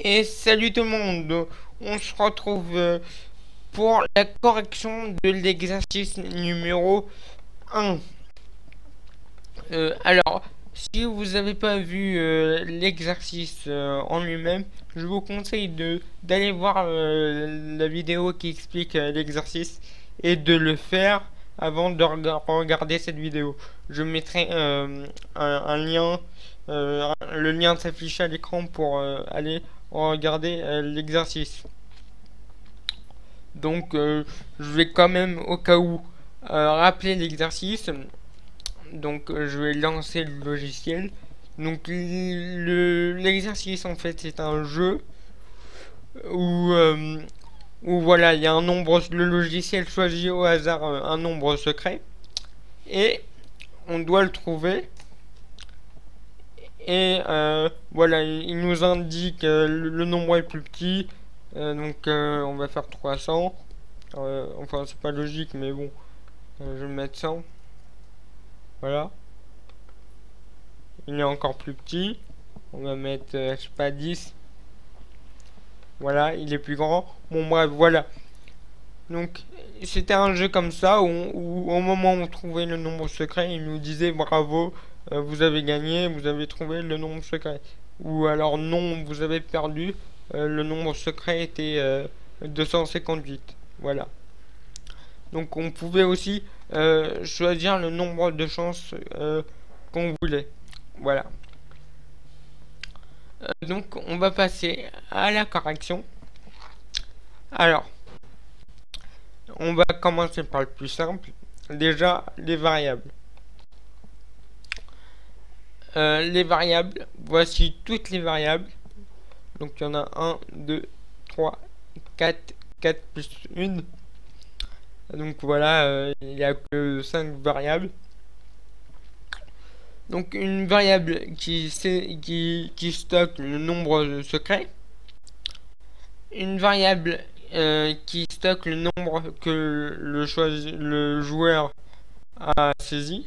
Et salut tout le monde, on se retrouve euh, pour la correction de l'exercice numéro 1. Euh, alors, si vous n'avez pas vu euh, l'exercice en lui-même, je vous conseille d'aller voir la vidéo qui explique l'exercice et de le faire avant de regarder cette vidéo. Je mettrai un, lien, le lien s'affiche à l'écran pour aller regarder euh, l'exercice. Donc euh, je vais quand même au cas où euh, rappeler l'exercice. Donc je vais lancer le logiciel. Donc l'exercice en fait c'est un jeu où, où voilà il y a un nombre, le logiciel choisit au hasard un nombre secret et on doit le trouver et euh, voilà, il nous indique euh, le, nombre est plus petit. Euh, donc on va faire 300. enfin, c'est pas logique, mais bon. je vais mettre 100. Voilà. Il est encore plus petit. On va mettre, je sais pas, 10. Voilà, il est plus grand. Bon, bref, voilà. Donc, c'était un jeu comme ça où, au moment où on trouvait le nombre secret, il nous disait bravo, euh, vous avez gagné, vous avez trouvé le nombre secret. Ou alors non, vous avez perdu, euh, le nombre secret était 258. Euh, voilà. Donc on pouvait aussi choisir le nombre de chances qu'on voulait. Voilà. donc on va passer à la correction. Alors, on va commencer par le plus simple. Déjà, les variables. Euh, les variables, voici toutes les variables. Donc il y en a 1, 2, 3, 4, 4 plus 1. Donc voilà, euh, il n'y a que 5 variables. Donc une variable qui, qui, qui stocke le nombre secret. Une variable euh, qui stocke le nombre que le joueur a saisi.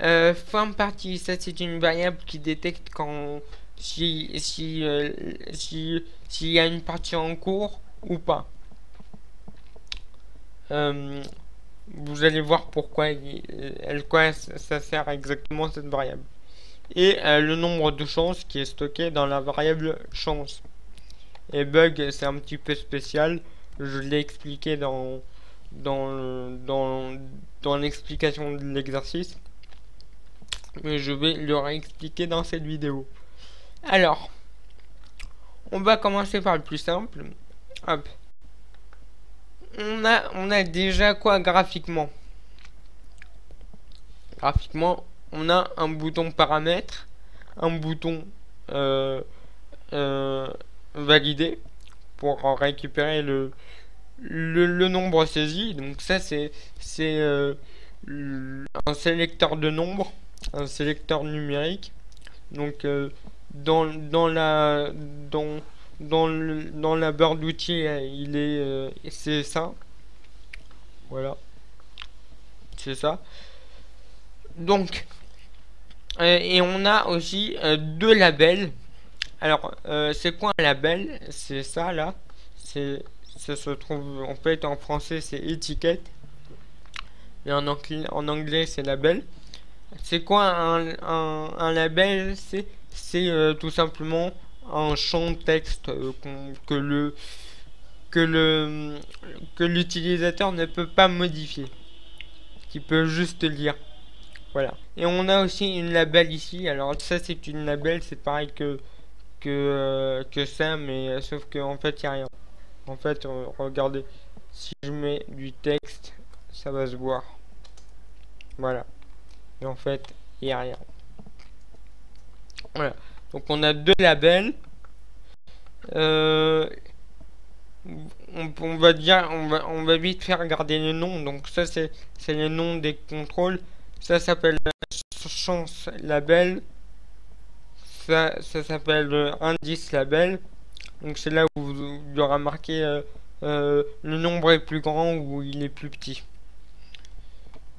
Euh, form party, ça c'est une variable qui détecte quand si si euh, si s'il y a une partie en cours ou pas. Euh, vous allez voir pourquoi elle quoi ça sert exactement cette variable. Et euh, le nombre de chances qui est stocké dans la variable chance. Et bug, c'est un petit peu spécial. Je l'ai expliqué dans dans dans dans l'explication de l'exercice mais je vais leur expliquer dans cette vidéo. Alors, on va commencer par le plus simple. Hop. On a, on a déjà quoi graphiquement? Graphiquement, on a un bouton paramètres, un bouton euh, euh, valider pour récupérer le, le, nombre saisi. Donc ça c'est c'est euh, un sélecteur de nombres un sélecteur numérique. Donc euh, dans, dans la dans dans, dans la barre d'outils, euh, il est euh, c'est ça. Voilà. C'est ça. Donc et on a aussi deux labels. Alors c'est quoi un label? C'est ça là. C'est ça se trouve en fait en français c'est étiquette et en anglais, en anglais c'est label. C'est quoi un, label? C'est euh, tout simplement un champ de texte euh, que le que le que l'utilisateur ne peut pas modifier, qui peut juste lire. Voilà. Et on a aussi une label ici. Alors ça c'est une label, c'est pareil que que euh, que ça, mais sauf que en fait il y a rien. En fait, regardez, si je mets du texte, ça va se voir. Voilà en fait il n'y a rien. Voilà. Donc on a deux labels. Euh, on, va dire on va vite faire regarder les noms donc ça c'est les noms des contrôles. Ça s'appelle chance label. Ça ça s'appelle indice label. Donc c'est là où il y euh, euh, le nombre est plus grand ou il est plus petit.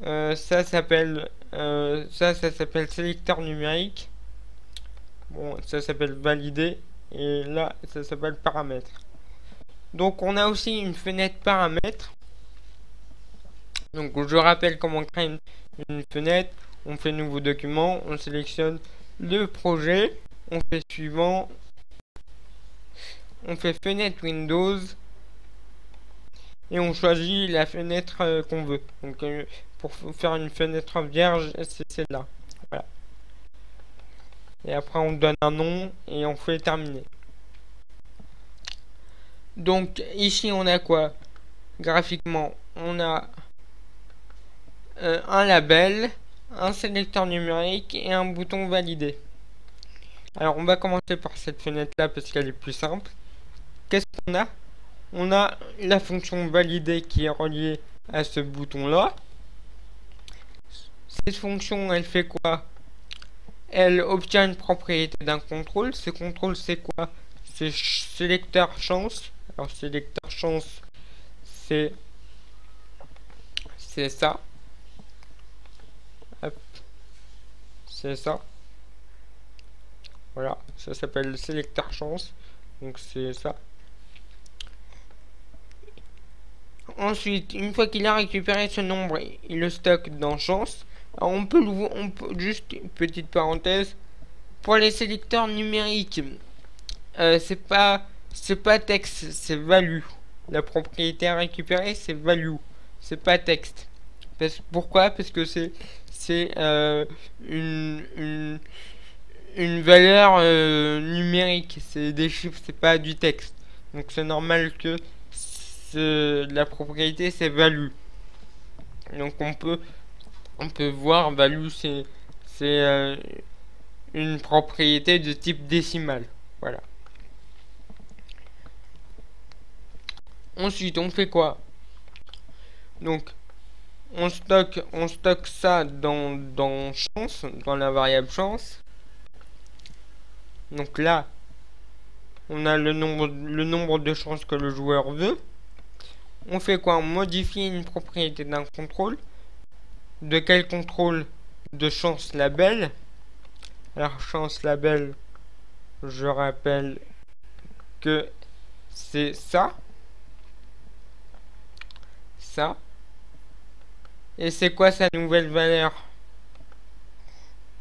Ça s'appelle euh, ça, ça s'appelle sélecteur numérique. Bon, ça s'appelle valider. et là ça s'appelle paramètres. Donc on a aussi une fenêtre paramètres. Donc je rappelle comment créer une, fenêtre. On fait nouveau document, on sélectionne le projet, on fait suivant, on fait fenêtre Windows et on choisit la fenêtre euh, qu'on veut. Donc euh, pour faire une fenêtre vierge, c'est celle-là. Voilà. Et après on donne un nom et on fait terminer. Donc ici on a quoi? Graphiquement, on a euh, un label, un sélecteur numérique et un bouton validé. Alors on va commencer par cette fenêtre là parce qu'elle est plus simple. Qu'est-ce qu'on a? On a la fonction validée qui est reliée à ce bouton là. Cette fonction elle fait quoi? Elle obtient une propriété d'un contrôle. Ce contrôle c'est quoi? C'est sélecteur chance. Alors sélecteur chance c'est c'est ça. C'est ça. Voilà, ça s'appelle le sélecteur chance. Donc c'est ça. Ensuite, une fois qu'il a récupéré ce nombre, il le stocke dans chance. Alors on peut, juste une petite parenthèse pour les sélecteurs numériques. Euh, c'est pas c'est pas texte, c'est value. La propriété à récupérer, c'est value, c'est pas texte. Parce, pourquoi? Parce que c'est c'est euh, une, une une valeur euh, numérique, c'est des chiffres, c'est pas du texte. Donc c'est normal que la propriété c'est value. Donc on peut on peut voir value c'est c'est euh, une propriété de type décimal. Voilà. Ensuite, on fait quoi? Donc on stocke on stocke ça dans dans chance, dans la variable chance. Donc là, on a le nombre, le nombre de chances que le joueur veut. On fait quoi? On modifie une propriété d'un contrôle. De quel contrôle De chance label? Alors chance label, je rappelle que c'est ça. Ça. Et c'est quoi sa nouvelle valeur?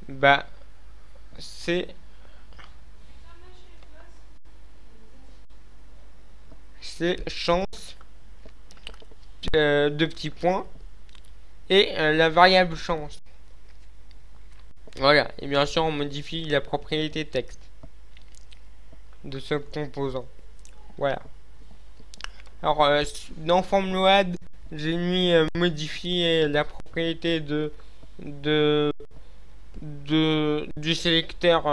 Bah, c'est c'est chance euh, de petits points et euh, la variable chance. Voilà, et bien sûr on modifie la propriété texte de ce composant. Voilà. Alors euh, dans FormLoad, j'ai mis modifier la propriété de de de du sélecteur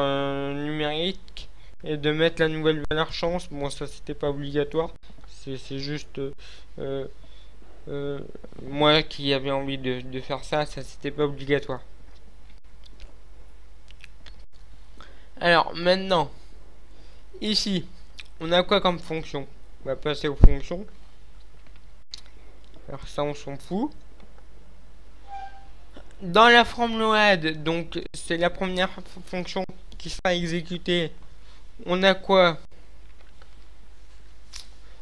numérique et de mettre la nouvelle valeur chance. Bon, ça c'était pas obligatoire, c'est juste euh, moi qui avais envie de, faire ça, ça c'était pas obligatoire. Alors maintenant, ici, on a quoi comme fonction? On va passer aux fonctions. Alors ça on s'en fout. Dans la load, donc c'est la première fonction qui sera exécutée on a quoi?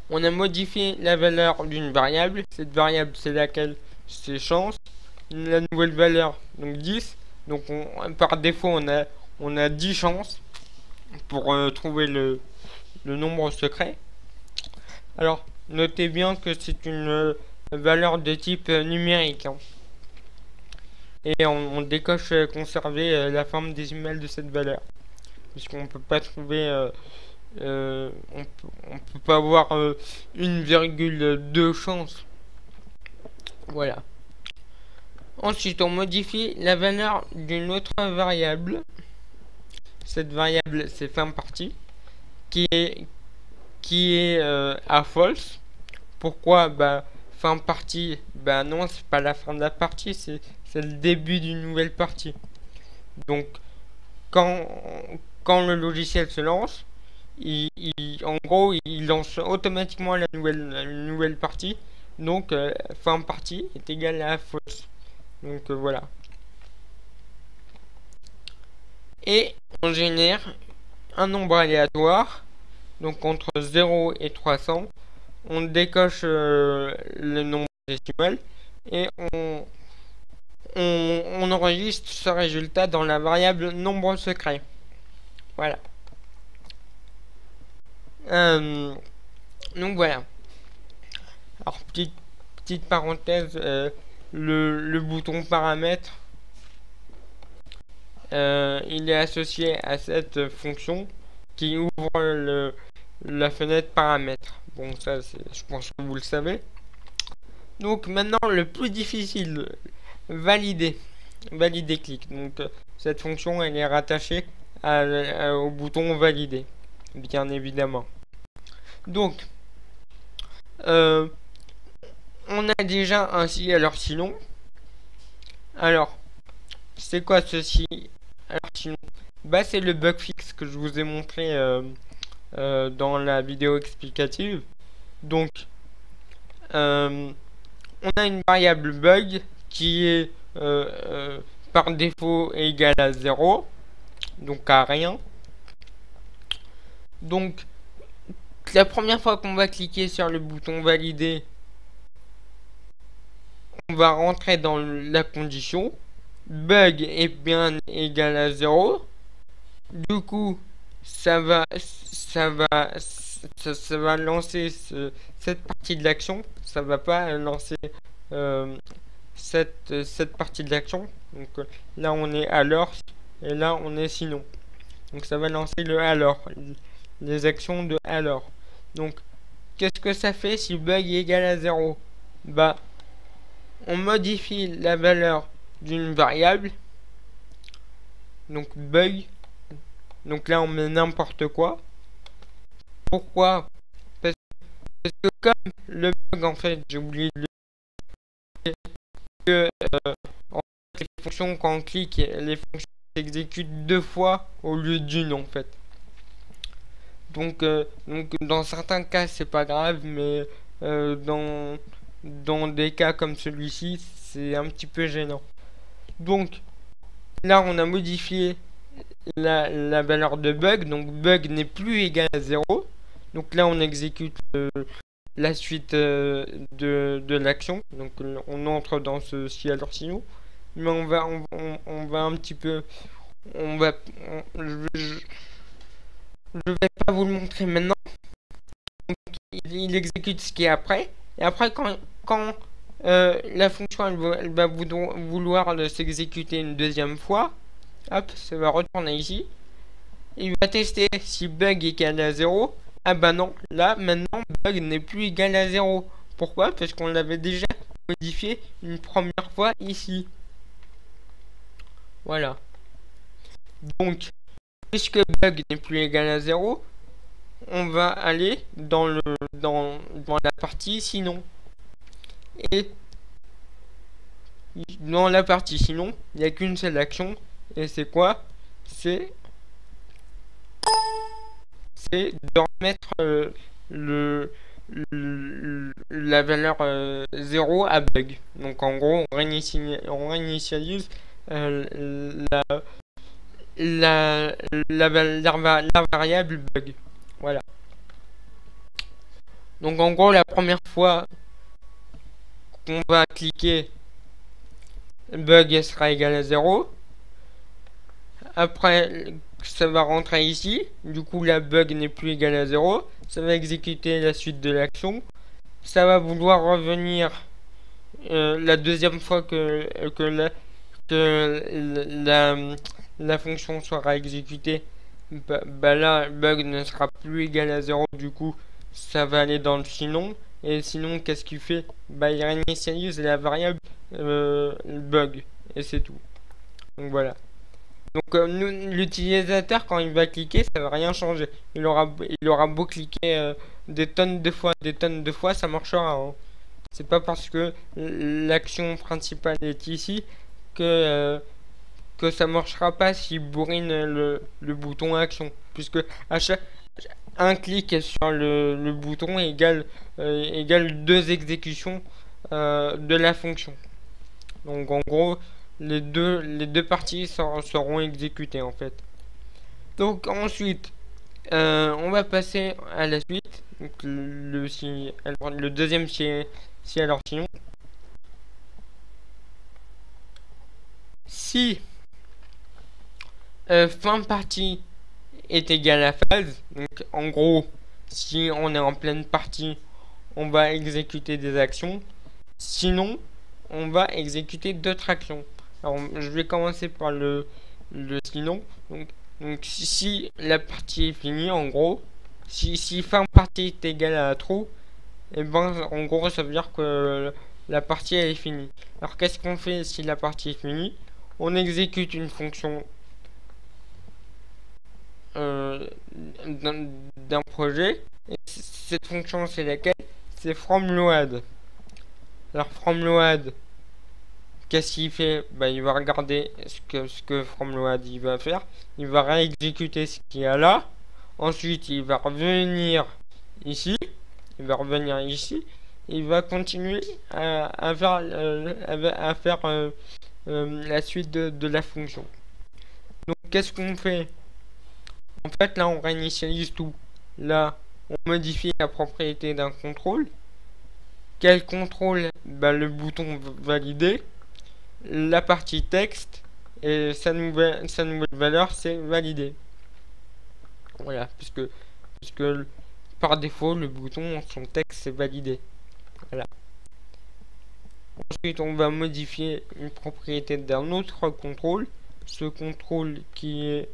On a modifié la valeur d'une variable. Cette variable, c'est laquelle? C'est chance. La nouvelle valeur, donc 10. Donc on, par défaut, on a, on a 10 chances pour euh, trouver le, nombre secret. Alors, notez bien que c'est une euh, valeur de type euh, numérique. Hein. Et on, décoche conserver la forme décimale de cette valeur puisqu'on peut pas trouver euh, euh, on, peut pas avoir euh, une virgule de chance. Voilà. Ensuite on modifie la valeur d'une autre variable. Cette variable c'est fin partie qui est qui est à false. Pourquoi? Bah fin partie. Bah non c'est pas la fin de la partie c'est le début d'une nouvelle partie. Donc quand quand le logiciel se lance, il, en gros, il lance automatiquement la nouvelle, nouvelle partie. Donc, euh, fin partie est égale à fausse. Donc, euh, voilà. Et on génère un nombre aléatoire donc entre 0 et 300, on décoche le nombre décimal et on, on, enregistre ce résultat dans la variable nombre secret. Voilà. Euh, donc voilà. Alors petite, petite parenthèse, euh, le, bouton paramètres, euh, il est associé à cette fonction qui ouvre le, la fenêtre paramètres. Bon ça je pense que vous le savez. Donc maintenant le plus difficile, valider. Valider clic. Donc cette fonction elle est rattachée au bouton valider. Bien évidemment. Donc euh, on a déjà un si alors sinon. Alors, c'est quoi ceci alors sinon? Bah c'est le bug fix que je vous ai montré euh, euh, dans la vidéo explicative. Donc, on a une variable bug qui est par défaut égale à 0, donc à rien. Donc, la première fois qu'on va cliquer sur le bouton valider, on va rentrer dans la condition bug est bien égal à 0 du coup ça va lancer cette partie de l'action. Ça va pas lancer euh, cette, cette partie de l'action. Donc là on est alors et là on est sinon. Donc ça va lancer le alors les actions de alors donc qu'est-ce que ça fait si bug est égal à 0 bah on modifie la valeur d'une variable. Donc bug. Donc là on met n'importe quoi. Pourquoi? Parce, que comme le bug en fait j'ai oublié de le que euh, les fonctions quand on clique les fonctions s'exécutent deux fois au lieu d'une en fait. Donc, euh, donc dans certains cas c'est pas grave mais euh, dans dans des cas comme celui-ci, c'est un petit peu gênant. Donc, là, on a modifié la, valeur de bug. Donc, bug n'est plus égal à 0. Donc là, on exécute euh, la suite de, de l'action. Donc, on entre dans ce si alors sinon. Mais on va, on, va un petit peu... On va... vais pas vous le montrer maintenant. il exécute ce qui est après. Et après, quand, euh, la fonction va vouloir s'exécuter une deuxième fois, hop, ça va retourner ici. Il va tester si bug est égal à 0. Ah bah non, là maintenant bug n'est plus égal à 0. Pourquoi? Parce qu'on l'avait déjà modifié une première fois ici. Voilà. Donc, puisque bug n'est plus égal à 0, on va aller dans le dans, dans la partie sinon. Et dans la partie sinon, il n'y a qu'une seule action. Et c'est quoi? C'est c'est de remettre euh, le, la valeur 0 euh, à bug. Donc en gros, on réinitialise, euh, la, variable bug. Voilà. Donc en gros, la première fois qu'on va cliquer, bug sera égal à 0. Après, ça va rentrer ici. Du coup, la bug n'est plus égal à 0. Ça va exécuter la suite de l'action. Ça va vouloir revenir euh, la deuxième fois que, que, que la, la fonction sera exécutée. Bah, bug ne sera plus égal à 0 du coup ça va aller dans le sinon. Et sinon qu'est-ce qu'il fait? Bah il réinitialise la variable euh, bug et c'est tout. Donc voilà. Donc euh, l'utilisateur quand il va cliquer ça va rien changer. Il aura il aura beau cliquer euh, des tonnes de fois des tonnes de fois ça marchera hein. c'est pas parce que l'action principale est ici que que ça marchera pas si bourrine le, le bouton action puisque à chaque un clic sur le, le bouton égale, euh, égale deux exécutions euh, de la fonction donc en gros les deux les deux parties seront, exécutées en fait donc ensuite Euh, on va passer à la suite. Le, si, alors, le deuxième si, si alors sinon. Si euh, fin partie est égal à phase, donc en gros, si on est en pleine partie, on va exécuter des actions. Sinon, on va exécuter d'autres actions. Alors, je vais commencer par le, le sinon. Donc, donc si, la partie est finie, en gros, si, si fin partie est égale à true, et eh ben en gros ça veut dire que la partie est finie. Alors qu'est-ce qu'on fait si la partie est finie? On exécute une fonction d'un projet. Et cette fonction c'est laquelle? C'est from load. Alors from load, Qu'est-ce qu'il fait? Bah, Il va regarder ce que, ce que FromLoad il va faire. Il va réexécuter ce qu'il y a là. Ensuite, il va revenir ici. Il va revenir ici. Il va continuer à, faire, euh, à faire euh, euh, la suite de, de, la fonction. Donc, qu'est-ce qu'on fait? En fait, là, on réinitialise tout. Là, on modifie la propriété d'un contrôle. Quel contrôle? Bah, Le bouton valider la partie texte et sa nouvelle, valeur c'est validé. Voilà, puisque, puisque par défaut le bouton son texte c'est validé. Voilà. Ensuite on va modifier une propriété d'un autre contrôle. Ce contrôle qui est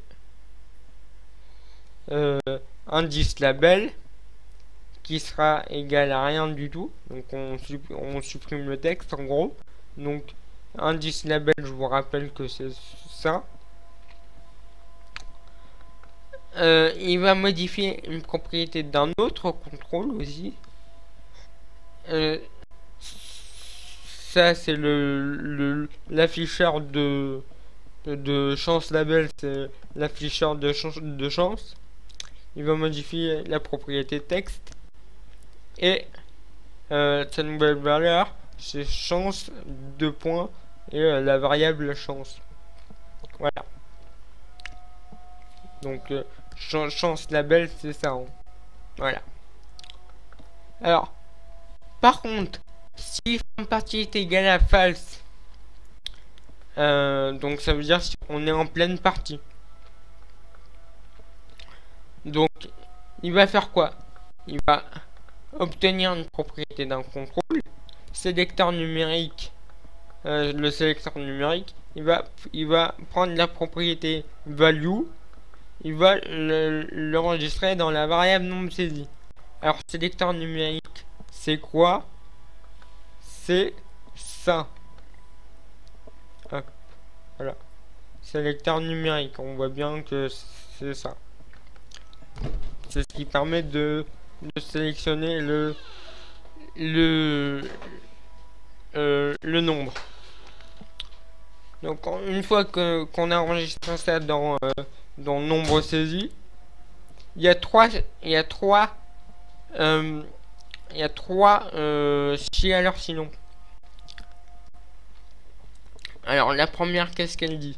euh, indice label qui sera égal à rien du tout. Donc on, on supprime le texte en gros. Donc Indice label, je vous rappelle que c'est ça. Euh, il va modifier une propriété d'un autre contrôle aussi. Euh, ça c'est le l'afficheur de de chance label, c'est l'afficheur de de chance. Il va modifier la propriété texte et euh, sa nouvelle valeur c'est chance de points et euh, la variable chance. Voilà. Donc, euh, chance label, c'est ça. Hein. Voilà. Alors, par contre, si une partie est égale à false, donc ça veut dire qu'on est en pleine partie. Donc, il va faire quoi? Il va obtenir une propriété d'un contrôle, sélecteur numérique euh, le sélecteur numérique, il va, prendre la propriété value, il va l'enregistrer dans la variable nombre saisi. Alors, sélecteur numérique, c'est quoi? C'est ça. voilà. Sélecteur numérique, on voit bien que c'est ça. C'est ce qui permet de, sélectionner le, le, euh, le nombre. Donc une fois qu'on a enregistré ça dans euh, nombre saisi, il y a trois il y a trois euh, il y a trois si alors sinon. Alors la première qu'est-ce qu'elle dit?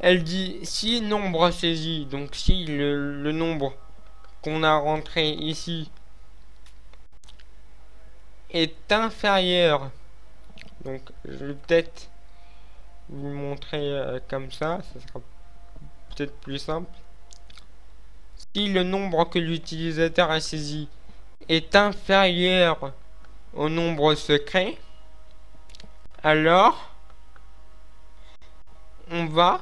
Elle dit si nombre saisi, donc si le, nombre qu'on a rentré ici est inférieur donc je vais peut-être vous montrer euh, comme ça, ça sera peut-être plus simple. Si le nombre que l'utilisateur a saisi est inférieur au nombre secret, alors on va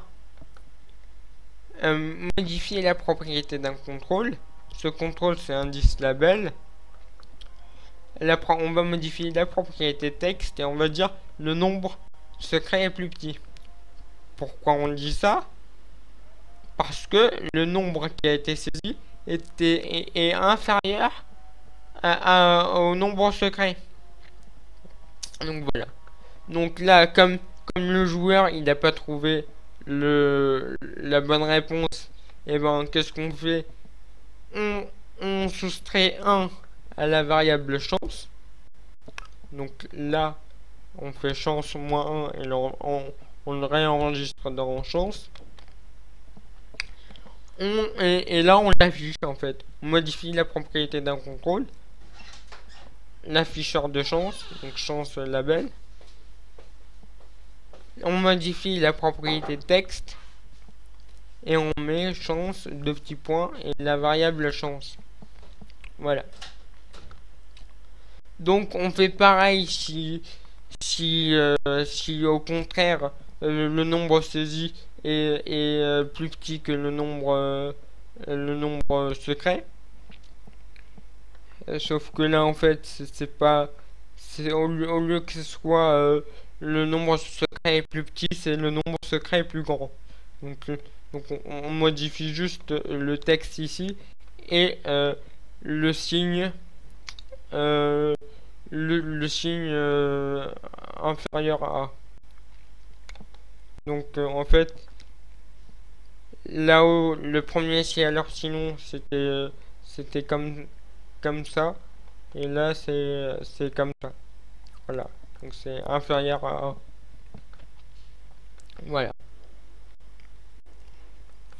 euh, modifier la propriété d'un contrôle. Ce contrôle c'est indice label on va modifier la propriété texte et on va dire le nombre secret est plus petit. Pourquoi on dit ça? Parce que le nombre qui a été saisi était, est, inférieur au nombre secret. Donc voilà. Donc là, comme, comme le joueur il n'a pas trouvé le, la bonne réponse, et eh ben qu'est-ce qu'on fait? On, on soustrait 1 à la variable chance. Donc là, on fait chance moins 1 et on, on, le réenregistre dans chance. on, et, là on l'affiche en fait. On modifie la propriété d'un contrôle. L'afficheur de chance, donc chance label. On modifie la propriété texte et on met chance de petits points et la variable chance. Voilà. Donc on fait pareil si si euh, si au contraire euh, le nombre saisi est, euh, plus petit que le nombre le nombre secret. sauf que là en fait c'est pas c'est au, au, lieu que ce soit le nombre secret est plus petit, c'est le nombre secret est plus grand. Donc donc on, modifie juste le texte ici et euh, le signe euh, le, signe euh, inférieur à donc en fait là où le premier si alors sinon c'était c'était comme ça. Et là c'est c'est comme ça. Voilà donc c'est inférieur à voilà.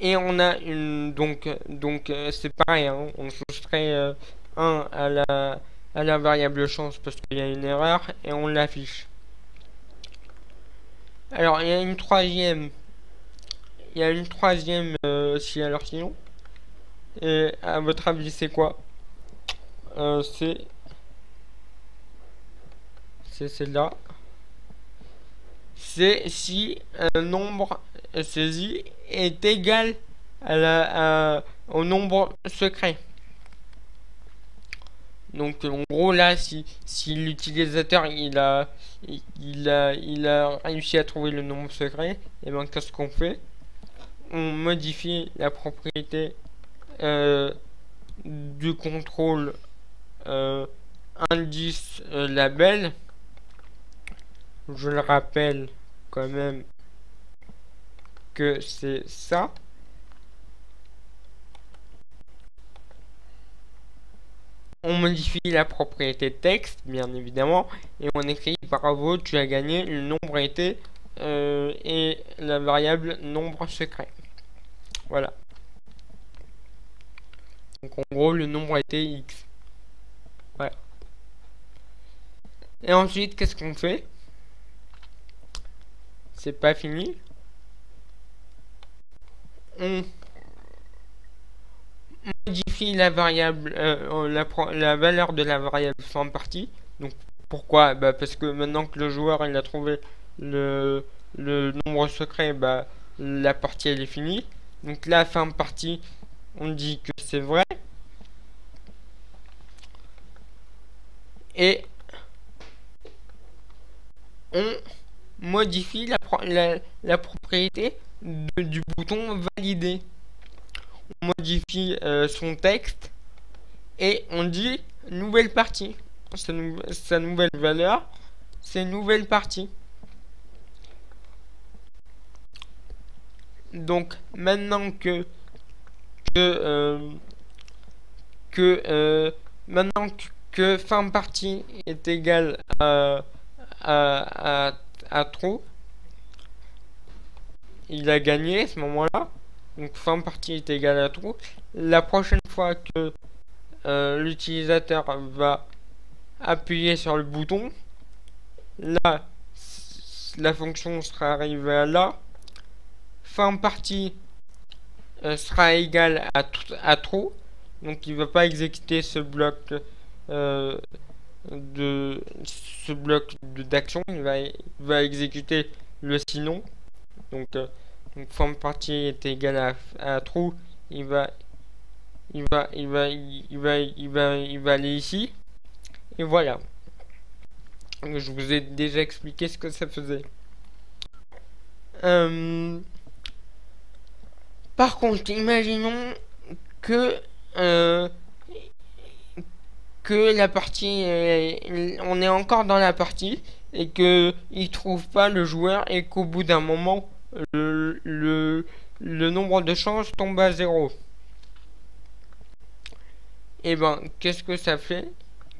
Et on a une donc donc euh, c'est pareil, hein, on soustrait 1 euh, à la à la variable chance parce qu'il y a une erreur et on l'affiche. Alors il y a une troisième. Il y a une troisième euh, alors sinon. Et à votre avis c'est quoi? C'est c'est celle-là. C'est si un nombre saisi est égal au nombre secret. Donc en gros là, si, si l'utilisateur il a, il, a, il a réussi à trouver le nombre secret, et eh bien qu'est-ce qu'on fait? On modifie la propriété euh, du contrôle euh, indice euh, label. Je le rappelle quand même que c'est ça. On modifie la propriété texte, bien évidemment, et on écrit bravo, tu as gagné, le nombre été euh, et la variable nombre secret. Voilà. Donc en gros, le nombre était x. Voilà. Et ensuite, qu'est-ce qu'on fait? C'est pas fini? On modifie la variable, euh, la, la, valeur de la variable fin partie. Donc pourquoi? Bah Parce que maintenant que le joueur il a trouvé le, le nombre secret, bah, la partie elle est finie. Donc la fin partie, on dit que c'est vrai. Et on modifie la, la, propriété du bouton valider. On modifie euh, son texte et on dit nouvelle partie. Sa, nouvelle valeur, c'est nouvelle partie. Donc maintenant que que euh, euh, maintenant que fin partie est égal à à, à, à true, il a gagné à ce moment-là. Donc fin partie est égal à true. La prochaine fois que euh, l'utilisateur va appuyer sur le bouton, là, la fonction sera arrivée à là. Fin partie euh, sera égale à, à true. Donc il va pas exécuter ce bloc euh, de ce bloc d'action. Il va, il va exécuter le sinon. Donc, euh, forme partie est égale à, à true. Il va, il va, il va, il va, il va, il va aller ici. Et voilà. Je vous ai déjà expliqué ce que ça faisait. Euh, par contre, imaginons que euh, que la partie, on est encore dans la partie et que il trouve pas le joueur et qu'au bout d'un moment le, le, nombre de chances tombe à zéro. Et eh ben, qu'est-ce que ça fait?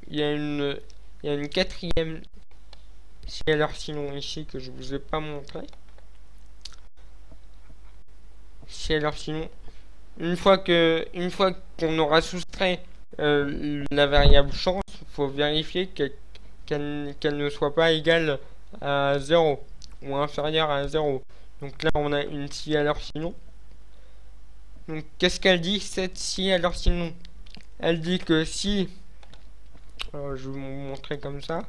Il y a une, il y a une quatrième si alors sinon ici que je vous ai pas montré. Si alors sinon, une fois que une fois qu'on aura soustrait euh, la variable chance, il faut vérifier qu'elle ne soit pas égale à 0 ou inférieure à 0. Donc là on a une si alors sinon. Donc qu'est-ce qu'elle dit cette si alors sinon? Elle dit que si je vais vous montrer comme ça.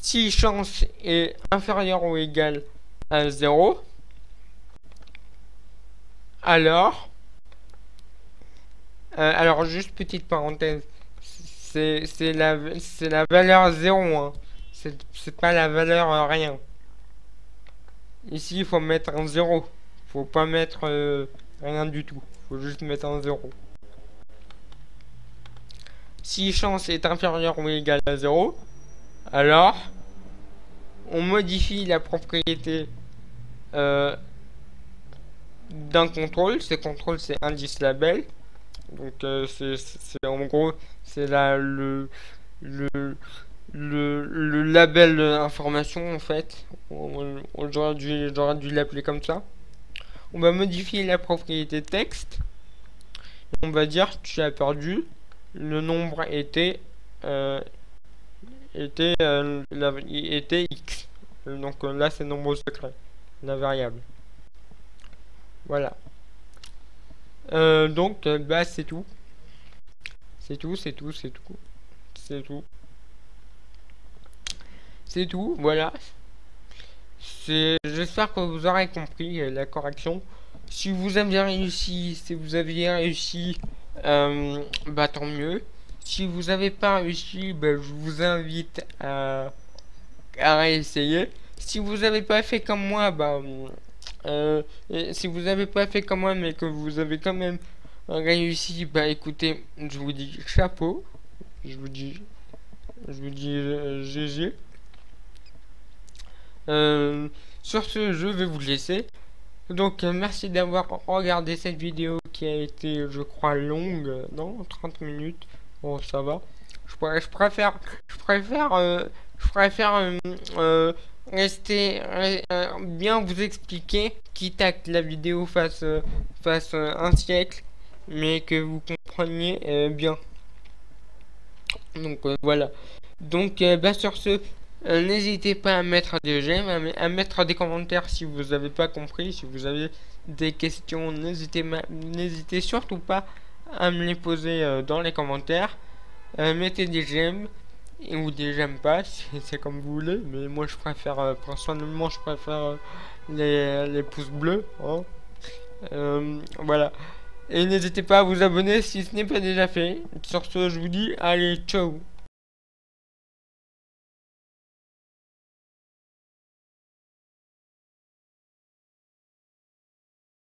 Si chance est inférieure ou égale à 0, alors, alors juste petite parenthèse, c'est la, valeur 0, hein. c'est pas la valeur rien. Ici, il faut mettre un 0, faut pas mettre euh, rien du tout, faut juste mettre un 0. Si chance est inférieure ou égale à 0, alors on modifie la propriété euh, d'un contrôle. Ce contrôle, c'est indice label. Donc, euh, c'est en gros, c'est le, le, le, le, label information en fait. J'aurais dû, dû l'appeler comme ça. On va modifier la propriété texte. On va dire tu as perdu le nombre était euh, était, euh, était x. Donc là c'est nombre secret, la variable. Voilà. Donc bah c'est tout. C'est tout, c'est tout, c'est tout. C'est tout. C'est tout, voilà. J'espère que vous aurez compris la correction. Si vous avez réussi, si vous aviez réussi euh, bah tant mieux. Si vous n'avez pas réussi, bah, je vous invite à, à réessayer. Si vous n'avez pas fait comme moi, bah, euh, si vous n'avez pas fait comme moi, mais que vous avez quand même réussi, bah écoutez, je vous dis chapeau. Je vous dis, je vous dis GG. Euh, sur ce, je vais vous laisser. Donc euh, merci d'avoir regardé cette vidéo qui a été je crois longue, non 30 minutes, bon ça va. Je, préfère, je préfère, euh, préfère euh, rester, bien vous expliquer, quitte à que la vidéo fasse, fasse un siècle, mais que vous compreniez bien. Donc voilà. Donc bah, sur ce, euh, n'hésitez pas à mettre des j'aime, à, mettre des commentaires si vous n'avez pas compris, si vous avez des questions, n'hésitez n'hésitez surtout pas à me les poser euh, dans les commentaires. Euh, mettez des j'aime ou des j'aime pas, c'est comme vous voulez, mais moi je préfère, personnellement je préfère les, les, pouces bleus. Hein. voilà. Et n'hésitez pas à vous abonner si ce n'est pas déjà fait. Sur ce, je vous dis, allez, ciao